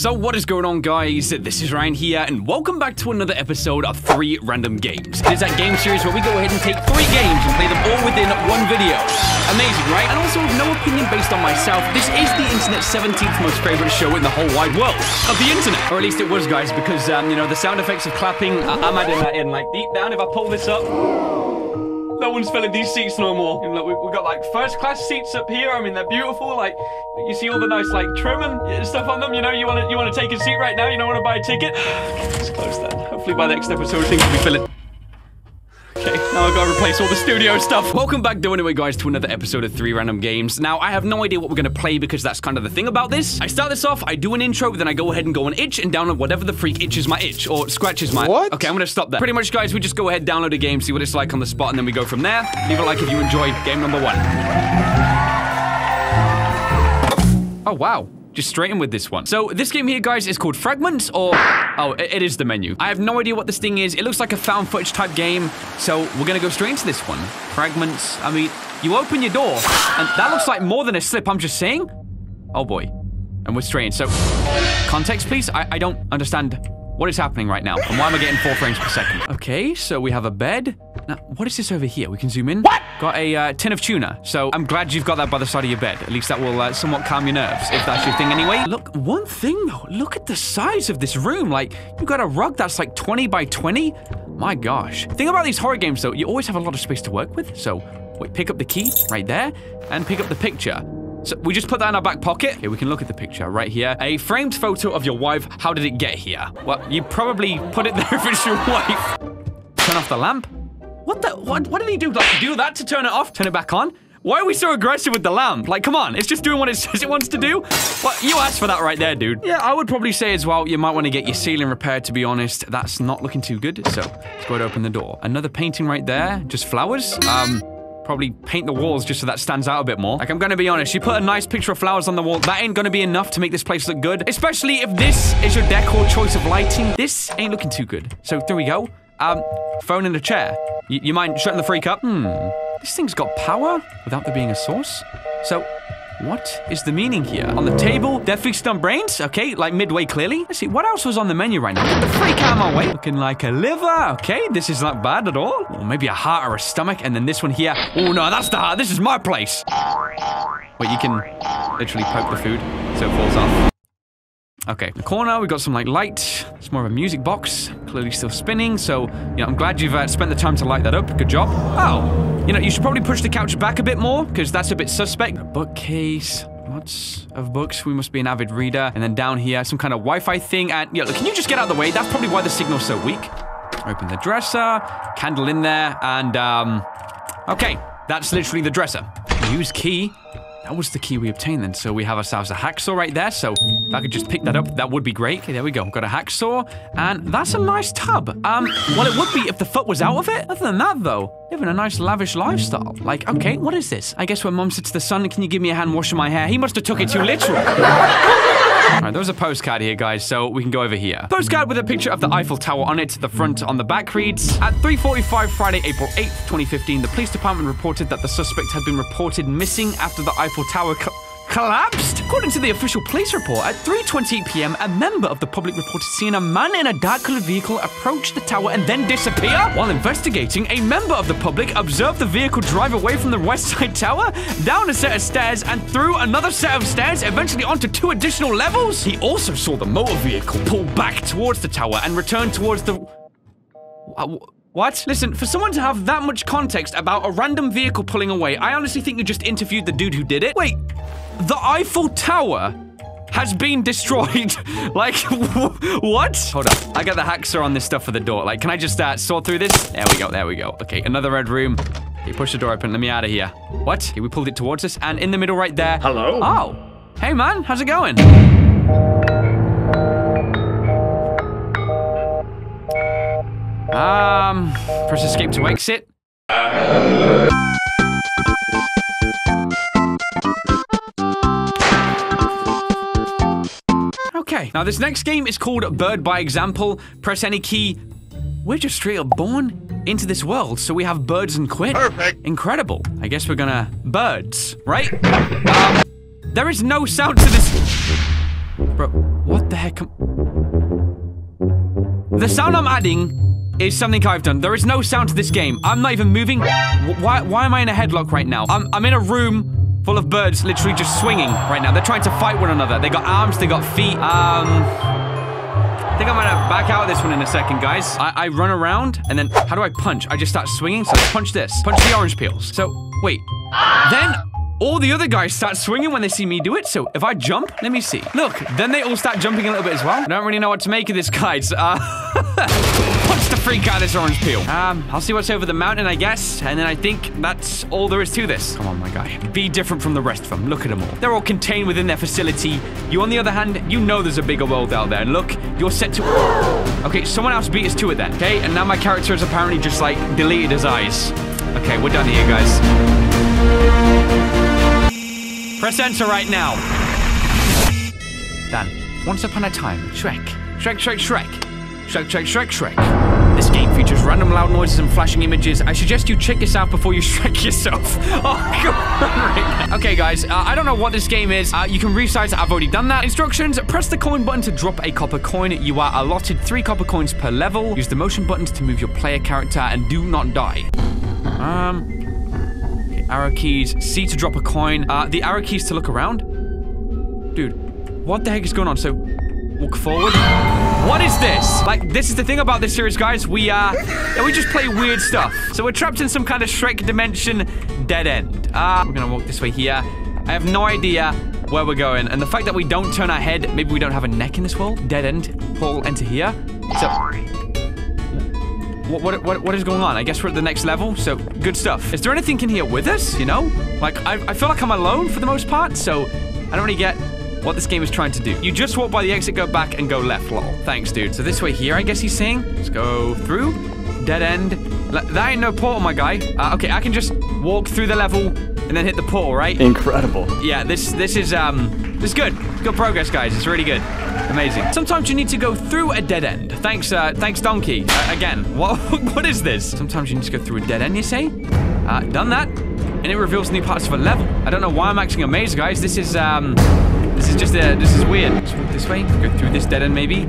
So what is going on guys? This is Ryan here and welcome back to another episode of 3 Random Games. It is that game series where we go ahead and take 3 games and play them all within one video. Amazing, right? And also with no opinion based on myself, this is the internet's 17th most favorite show in the whole wide world. Of the internet. Or at least it was guys because, um, you know, the sound effects of clapping, I I'm adding that in like deep down if I pull this up. No one's filling these seats no more. And look, we- we've got like first class seats up here. I mean, they're beautiful. Like, you see all the nice like trim and stuff on them. You know, you want to you want to take a seat right now. You don't want to buy a ticket. Let's close that. Hopefully by the next episode things will be filling. Okay, now I've got to replace all the studio stuff. Welcome back, though, anyway, guys, to another episode of 3 Random Games. Now, I have no idea what we're going to play because that's kind of the thing about this. I start this off, I do an intro, then I go ahead and go on itch and download whatever the freak itches my itch or scratches my... What? Okay, I'm going to stop there. Pretty much, guys, we just go ahead, download a game, see what it's like on the spot, and then we go from there. Leave a like if you enjoyed game number one. Oh, wow. Just straight in with this one. So this game here, guys, is called Fragments, or... Oh, it, is the menu. I have no idea what this thing is. It looks like a found footage type game, so we're gonna go straight into this one. Fragments, I mean, you open your door, and that looks like more than a slip, I'm just saying. Oh, boy. And we're straight in. So, context, please? I, I don't understand what is happening right now, and why am I getting four frames per second? Okay, so we have a bed. Now, what is this over here? We can zoom in. What? Got a uh, tin of tuna. So I'm glad you've got that by the side of your bed. At least that will uh, somewhat calm your nerves, if that's your thing anyway. Look, one thing though. Look at the size of this room. Like, you got a rug that's like 20 by 20. My gosh. Thing about these horror games though, you always have a lot of space to work with. So, wait, pick up the key right there, and pick up the picture. So we just put that in our back pocket. Okay, we can look at the picture right here. A framed photo of your wife. How did it get here? Well, you probably put it there if it's your wife. Turn off the lamp. What the? What, what did he do? Like, do that to turn it off? Turn it back on? Why are we so aggressive with the lamp? Like, come on, it's just doing what it says it wants to do. What? You asked for that right there, dude. Yeah, I would probably say as well, you might want to get your ceiling repaired, to be honest. That's not looking too good. So, let's go ahead and open the door. Another painting right there. Just flowers. Um, probably paint the walls just so that stands out a bit more. Like, I'm gonna be honest, you put a nice picture of flowers on the wall, that ain't gonna be enough to make this place look good. Especially if this is your decor choice of lighting. This ain't looking too good. So, there we go. Um, phone in a chair. Y you mind shutting the freak up? Hmm. This thing's got power without there being a source. So, what is the meaning here? On the table, they're on brains? Okay, like midway clearly. Let's see, what else was on the menu right now? Get the freak out of my way. Looking like a liver. Okay, this is not bad at all. Or maybe a heart or a stomach. And then this one here. Oh, no, that's the heart. This is my place. Wait, you can literally poke the food so it falls off. Okay, the corner, we've got some like light. It's more of a music box, clearly still spinning. So, you know, I'm glad you've uh, spent the time to light that up. Good job. Oh, you know, you should probably push the couch back a bit more because that's a bit suspect. A bookcase. Lots of books. We must be an avid reader. And then down here, some kind of Wi-Fi thing. And yeah, look, can you just get out of the way? That's probably why the signal's so weak. Open the dresser, candle in there, and um, okay, that's literally the dresser. Use key. That was the key we obtained then. So we have ourselves a hacksaw right there. So if I could just pick that up, that would be great. Okay, there we go. Got a hacksaw. And that's a nice tub. Um, well, it would be if the foot was out of it. Other than that, though, living a nice lavish lifestyle. Like, okay, what is this? I guess when mom sits the sun, can you give me a hand washing my hair? He must have took it too literal. There was a postcard here, guys, so we can go over here. Postcard with a picture of the Eiffel Tower on it. The front on the back reads, At 3.45 Friday, April 8th, 2015, the police department reported that the suspect had been reported missing after the Eiffel Tower collapsed. According to the official police report, at 3.28 p.m., a member of the public reported seeing a man in a dark-colored vehicle approach the tower and then disappear. While investigating, a member of the public observed the vehicle drive away from the West Side Tower, down a set of stairs, and through another set of stairs, eventually onto two additional levels. He also saw the motor vehicle pull back towards the tower and return towards the... What? Listen, for someone to have that much context about a random vehicle pulling away, I honestly think you just interviewed the dude who did it. Wait, the Eiffel Tower has been destroyed. like, what? Hold up. I got the hacksaw on this stuff for the door. Like, can I just uh, saw through this? There we go, there we go. Okay, another red room. Okay, push the door open. Let me out of here. What? Okay, we pulled it towards us, and in the middle right there. Hello? Oh. Hey, man. How's it going? Um, press escape to exit. Now this next game is called Bird by Example. Press any key. We're just straight up born into this world, so we have birds and quit. Perfect. Incredible. I guess we're gonna birds, right? Um, there is no sound to this. Bro, What the heck? am- The sound I'm adding is something I've done. There is no sound to this game. I'm not even moving. Why, why am I in a headlock right now? I'm, I'm in a room full of birds literally just swinging right now. They're trying to fight one another. They got arms, they got feet. Um, I think I'm gonna back out of this one in a second, guys. I, I run around, and then how do I punch? I just start swinging, so let's punch this. Punch the orange peels. So, wait. Then all the other guys start swinging when they see me do it. So if I jump, let me see. Look, then they all start jumping a little bit as well. I don't really know what to make of this, guys. Uh, freak out of this orange peel. Um, I'll see what's over the mountain, I guess. And then I think that's all there is to this. Come on, my guy. Be different from the rest of them. Look at them all. They're all contained within their facility. You, on the other hand, you know there's a bigger world out there. And look, you're set to... Okay, someone else beat us to it then. Okay, and now my character has apparently just, like, deleted his eyes. Okay, we're done here, guys. Press enter right now. Done. Once upon a time, Shrek. Shrek, Shrek, Shrek. Shrek, Shrek, Shrek, Shrek. Features random loud noises and flashing images. I suggest you check this out before you Shrek yourself. Oh, God. okay, guys, uh, I don't know what this game is. Uh, you can resize. I've already done that. Instructions, press the coin button to drop a copper coin. You are allotted three copper coins per level. Use the motion buttons to move your player character and do not die. Um, Arrow keys. C to drop a coin. Uh, the arrow keys to look around. Dude, what the heck is going on? So, walk forward. What is this? Like, this is the thing about this series, guys. We, uh, we just play weird stuff. So we're trapped in some kind of Shrek dimension dead end. Uh, we're gonna walk this way here. I have no idea where we're going. And the fact that we don't turn our head, maybe we don't have a neck in this world. Dead end. Portal, enter here. So, what, what, what, what is going on? I guess we're at the next level, so good stuff. Is there anything in here with us, you know? Like, I, I feel like I'm alone for the most part, so I don't really get what this game is trying to do. You just walk by the exit, go back, and go left, lol. Thanks, dude. So this way here, I guess he's saying. Let's go through. Dead end. L- that ain't no portal, my guy. Uh, okay, I can just walk through the level and then hit the portal, right? Incredible. Yeah, this this is um this is good. Good progress, guys. It's really good. Amazing. Sometimes you need to go through a dead end. Thanks, uh, thanks, Donkey. Uh, again, what what is this? Sometimes you need to go through a dead end. You say? Uh, done that, and it reveals new parts of a level. I don't know why I'm acting amazed, guys. This is um this is just uh, this is weird. Let's this way. Go through this dead end, maybe.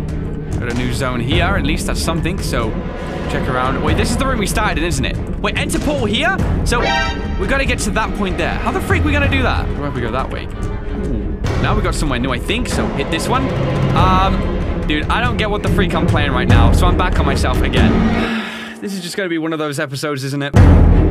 Got a new zone here. At least that's something. So check around. Wait, this is the room we started in, isn't it? Wait, enter portal here? So we gotta get to that point there. How the freak are we gonna do that? Where have we go that way? Now we got somewhere new, I think. So hit this one. Um, dude, I don't get what the freak I'm playing right now. So I'm back on myself again. This is just gonna be one of those episodes, isn't it?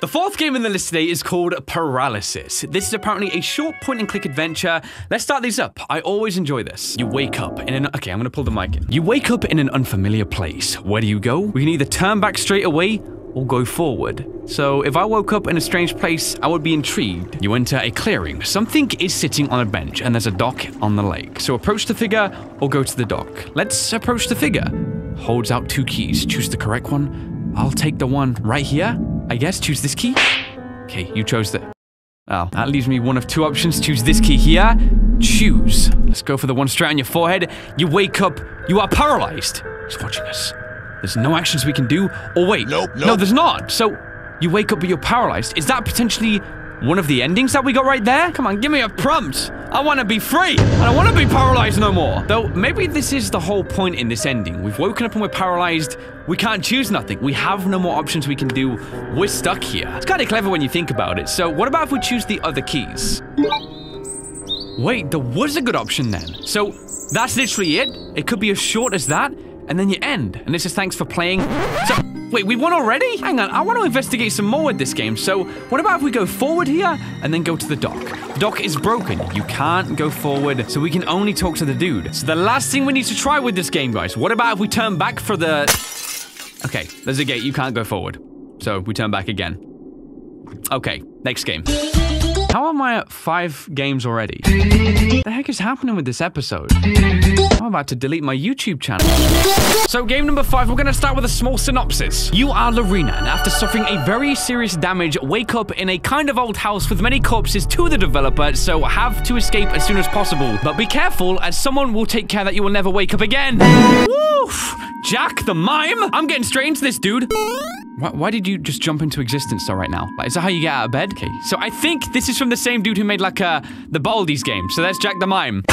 The fourth game in the list today is called Paralysis. This is apparently a short point and click adventure. Let's start these up. I always enjoy this. You wake up in an. Okay, I'm gonna pull the mic in. You wake up in an unfamiliar place. Where do you go? We can either turn back straight away or go forward. So if I woke up in a strange place, I would be intrigued. You enter a clearing. Something is sitting on a bench and there's a dock on the lake. So approach the figure or go to the dock. Let's approach the figure. Holds out two keys. Choose the correct one. I'll take the one right here. I guess choose this key. Okay, you chose the. Oh, that leaves me one of two options. Choose this key here. Choose. Let's go for the one straight on your forehead. You wake up. You are paralyzed. He's watching us. There's no actions we can do. Oh, wait. Nope, No, there's not. So, you wake up but you're paralyzed. Is that potentially one of the endings that we got right there? Come on, give me a prompt. I want to be free. I don't want to be paralyzed no more. Though, maybe this is the whole point in this ending. We've woken up and we're paralyzed. We can't choose nothing. We have no more options we can do. We're stuck here. It's kind of clever when you think about it. So, what about if we choose the other keys? Wait, there was a good option then. So that's literally it. It could be as short as that, and then you end. And this is thanks for playing. So wait, we won already? Hang on, I want to investigate some more with this game. So what about if we go forward here and then go to the dock? The dock is broken. You can't go forward, so we can only talk to the dude. So the last thing we need to try with this game, guys. What about if we turn back for the? Okay, there's a gate. You can't go forward. So we turn back again. Okay, next game. How am I at five games already? The heck is happening with this episode? I'm about to delete my YouTube channel. So, game number five, we're gonna start with a small synopsis. You are Lorena, and after suffering a very serious damage, wake up in a kind of old house with many corpses to the developer, so have to escape as soon as possible. But be careful, as someone will take care that you will never wake up again. Woof! Jack the Mime? I'm getting straight into this, dude. Why, why did you just jump into existence though right now? Like, is that how you get out of bed? Okay, so I think this is from the same dude who made like uh, the Baldies game. So that's Jack the Mime.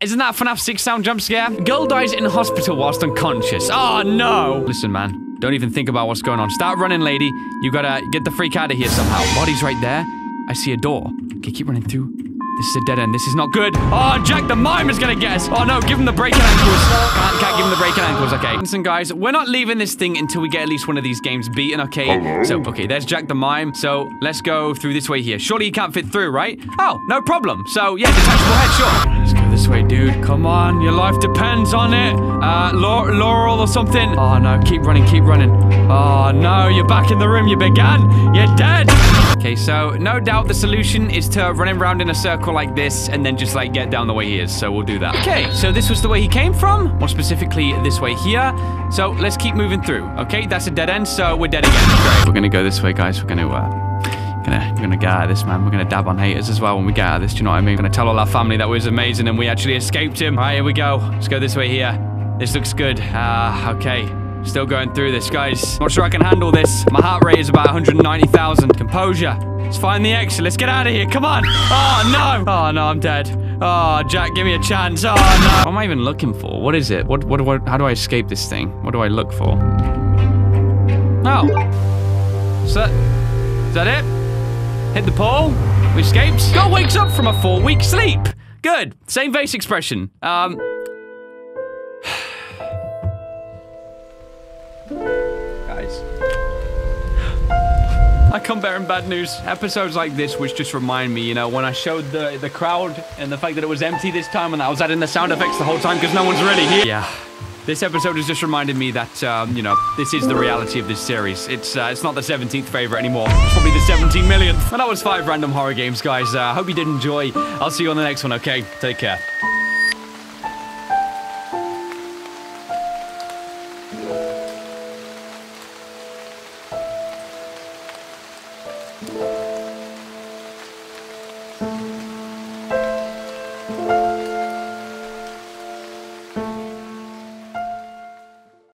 Isn't that a FNAF 6 sound jump scare? Girl dies in hospital whilst unconscious. Oh, no. Listen, man. Don't even think about what's going on. Start running, lady. You gotta get the freak out of here somehow. Body's right there. I see a door. Okay, keep running through. This is a dead end. This is not good. Oh, Jack the Mime is gonna guess. Oh, no. Give him the breaking ankles. Can't, can't give him the breaking ankles. Okay. Listen, guys. We're not leaving this thing until we get at least one of these games beaten, okay? Hello? So, okay, there's Jack the Mime. So, let's go through this way here. Surely you can't fit through, right? Oh, no problem. So, yeah, detachable head, sure. Let's go this way, dude. Come on. Your life depends on it. Uh, Lau- Laurel or something. Oh, no. Keep running. Keep running. Oh, no. You're back in the room you began. You're dead. Okay, so no doubt the solution is to run him around in a circle like this and then just like get down the way he is. So we'll do that. Okay, so this was the way he came from, more specifically this way here. So let's keep moving through. Okay, that's a dead end, so we're dead again. Great. We're gonna go this way, guys. We're gonna uh gonna we're gonna get out of this man. We're gonna dab on haters as well when we get out of this. Do you know what I mean? We're gonna tell all our family that was amazing and we actually escaped him. All right, here we go. Let's go this way here. This looks good. Uh, okay. Still going through this, guys. Not sure I can handle this. My heart rate is about 190,000. Composure. Let's find the exit. Let's get out of here. Come on. Oh, no. Oh, no, I'm dead. Oh, Jack, give me a chance. Oh, no. What am I even looking for? What is it? What, what, what, how do I escape this thing? What do I look for? Oh. Is that, is that it? Hit the pole. We escaped. God wakes up from a four-week sleep. Good. Same face expression. Um... Guys. I come bearing bad news. Episodes like this which just remind me, you know, when I showed the, the crowd and the fact that it was empty this time and I was adding the sound effects the whole time because no one's really here. Yeah. This episode has just reminded me that, um, you know, this is the reality of this series. It's uh, it's not the 17th favorite anymore. It's probably the 17 millionth. And that was five random horror games, guys. I uh, hope you did enjoy. I'll see you on the next one, okay? Take care.